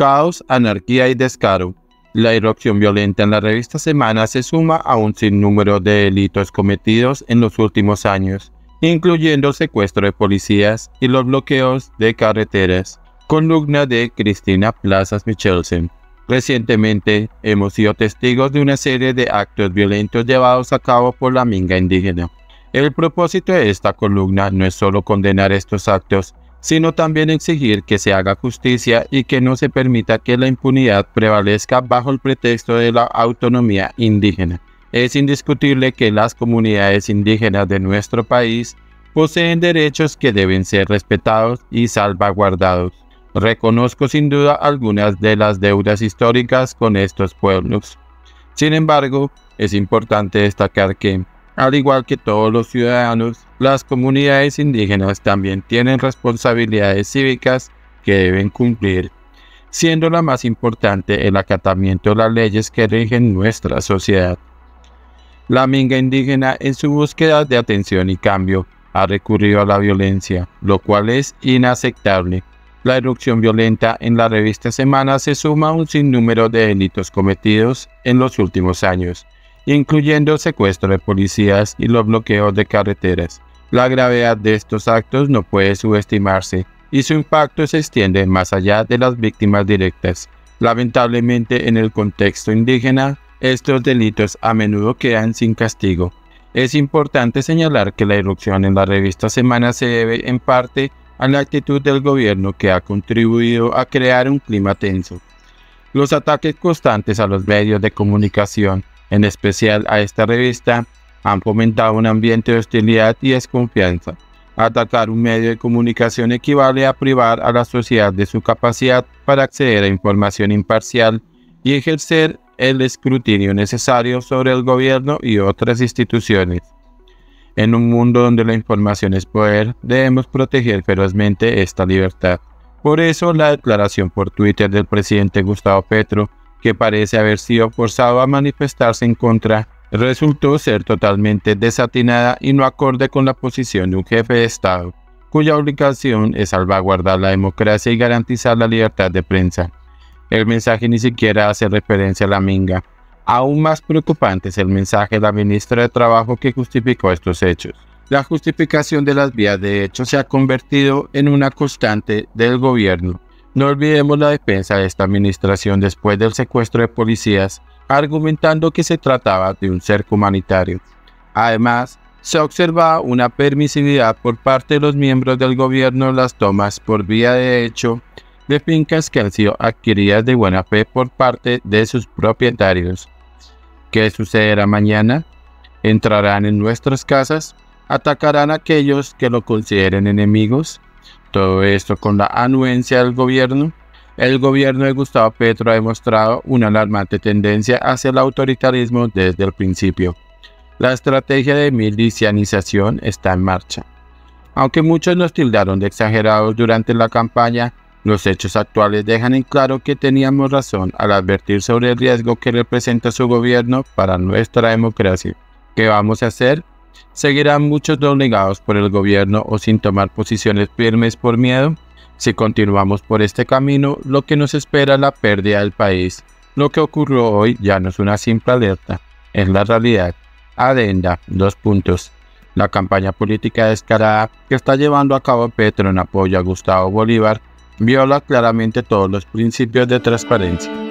Caos, anarquía y descaro. La irrupción violenta en la revista Semana se suma a un sinnúmero de delitos cometidos en los últimos años, incluyendo el secuestro de policías y los bloqueos de carreteras. Columna de Cristina Plazas Michelsen. Recientemente hemos sido testigos de una serie de actos violentos llevados a cabo por la minga indígena. El propósito de esta columna no es solo condenar estos actos, sino también exigir que se haga justicia y que no se permita que la impunidad prevalezca bajo el pretexto de la autonomía indígena. Es indiscutible que las comunidades indígenas de nuestro país poseen derechos que deben ser respetados y salvaguardados. Reconozco sin duda algunas de las deudas históricas con estos pueblos. Sin embargo, es importante destacar que, al igual que todos los ciudadanos, las comunidades indígenas también tienen responsabilidades cívicas que deben cumplir, siendo la más importante el acatamiento de las leyes que rigen nuestra sociedad. La minga indígena en su búsqueda de atención y cambio ha recurrido a la violencia, lo cual es inaceptable. La erupción violenta en la revista Semana se suma a un sinnúmero de delitos cometidos en los últimos años, incluyendo secuestro de policías y los bloqueos de carreteras. La gravedad de estos actos no puede subestimarse y su impacto se extiende más allá de las víctimas directas. Lamentablemente en el contexto indígena, estos delitos a menudo quedan sin castigo. Es importante señalar que la irrupción en la revista Semana se debe en parte a la actitud del gobierno que ha contribuido a crear un clima tenso. Los ataques constantes a los medios de comunicación, en especial a esta revista, han fomentado un ambiente de hostilidad y desconfianza. Atacar un medio de comunicación equivale a privar a la sociedad de su capacidad para acceder a información imparcial y ejercer el escrutinio necesario sobre el gobierno y otras instituciones. En un mundo donde la información es poder, debemos proteger ferozmente esta libertad. Por eso la declaración por Twitter del presidente Gustavo Petro, que parece haber sido forzado a manifestarse en contra resultó ser totalmente desatinada y no acorde con la posición de un jefe de Estado, cuya obligación es salvaguardar la democracia y garantizar la libertad de prensa. El mensaje ni siquiera hace referencia a la minga. Aún más preocupante es el mensaje de la ministra de Trabajo que justificó estos hechos. La justificación de las vías de hecho se ha convertido en una constante del gobierno. No olvidemos la defensa de esta administración después del secuestro de policías argumentando que se trataba de un cerco humanitario. Además, se observa una permisividad por parte de los miembros del gobierno en las tomas por vía de hecho de fincas que han sido adquiridas de buena fe por parte de sus propietarios. ¿Qué sucederá mañana? ¿Entrarán en nuestras casas? ¿Atacarán a aquellos que lo consideren enemigos? Todo esto con la anuencia del gobierno. El gobierno de Gustavo Petro ha demostrado una alarmante tendencia hacia el autoritarismo desde el principio. La estrategia de milicianización está en marcha. Aunque muchos nos tildaron de exagerados durante la campaña, los hechos actuales dejan en claro que teníamos razón al advertir sobre el riesgo que representa su gobierno para nuestra democracia. ¿Qué vamos a hacer? ¿Seguirán muchos doblegados por el gobierno o sin tomar posiciones firmes por miedo? Si continuamos por este camino, lo que nos espera es la pérdida del país. Lo que ocurrió hoy ya no es una simple alerta, es la realidad. Adenda, dos puntos. La campaña política descarada que está llevando a cabo Petro en apoyo a Gustavo Bolívar viola claramente todos los principios de transparencia.